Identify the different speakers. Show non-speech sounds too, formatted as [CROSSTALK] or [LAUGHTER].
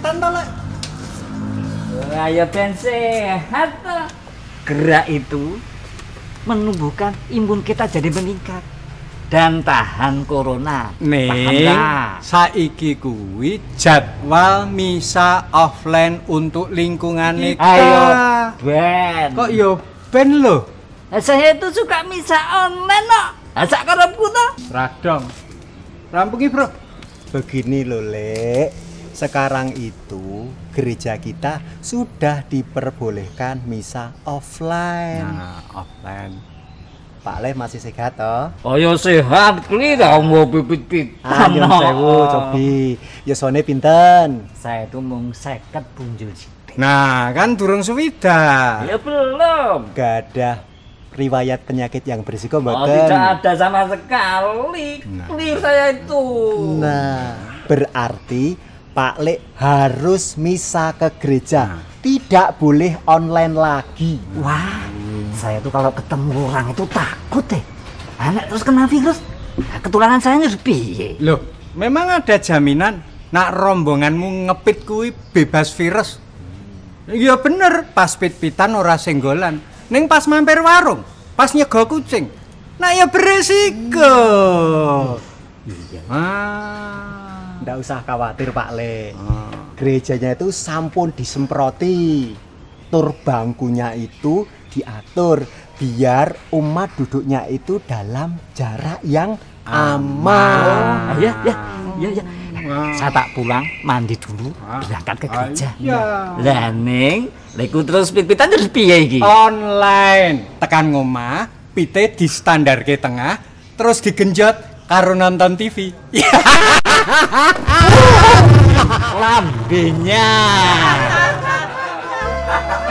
Speaker 1: setan to, Lek?
Speaker 2: Ayo ben sehat toh. Gerak itu menumbuhkan imun kita jadi meningkat dan tahan corona.
Speaker 1: Ning,
Speaker 2: tak?
Speaker 1: saiki kuwi jadwal misa offline untuk lingkungan kita.
Speaker 2: Ayo Ben.
Speaker 1: Kok yo ben lho?
Speaker 2: Nah, saya itu suka misa online kok. Nah, sak karepku toh.
Speaker 1: Radong. Rampungi, Bro.
Speaker 3: Begini loh, Lek. Sekarang itu gereja kita sudah diperbolehkan misa offline.
Speaker 1: Nah, offline.
Speaker 3: Pak Leh masih sehat toh?
Speaker 2: Ayo sehat kli dah mau pipit
Speaker 3: Ah, nyuwun sewu, cobi. Yosone pinten?
Speaker 2: Saya itu mau seket punjul.
Speaker 1: Nah, kan durung suwida.
Speaker 2: Ya belum.
Speaker 3: Gadah riwayat penyakit yang berisiko
Speaker 2: Oh,
Speaker 3: mboten?
Speaker 2: tidak ada sama sekali.
Speaker 1: Nah.
Speaker 2: Clear saya itu.
Speaker 3: Nah, berarti Pak Lek harus misa ke gereja.
Speaker 1: Nah.
Speaker 3: Tidak boleh online lagi.
Speaker 2: Wah, saya tuh kalau ketemu orang itu takut deh. Anak terus kena virus. Nah, ketularan saya harus piye?
Speaker 1: Loh, memang ada jaminan nak rombonganmu ngepit kuwi bebas virus. Iya bener, pas pit-pitan ora senggolan. Ning pas mampir warung, pas nyego kucing. Nah ya beresiko. Ah.
Speaker 3: Nggak usah khawatir Pak Le.
Speaker 1: Ah.
Speaker 3: Gerejanya itu sampun disemproti. Tur bangkunya itu diatur biar umat duduknya itu dalam jarak yang aman.
Speaker 2: Ah, ya, ya, ya, ya.
Speaker 1: Wah.
Speaker 2: Saya tak pulang, mandi dulu,
Speaker 1: Ah.
Speaker 2: berangkat ke
Speaker 1: Ah,
Speaker 2: gereja.
Speaker 1: iya.
Speaker 2: Lah ning, terus pit-pitan terus piye iki?
Speaker 1: Online. Tekan ngomah, pite di standar ke tengah, terus digenjot karo nonton TV. [LAUGHS]
Speaker 2: Lambenya. [LAUGHS]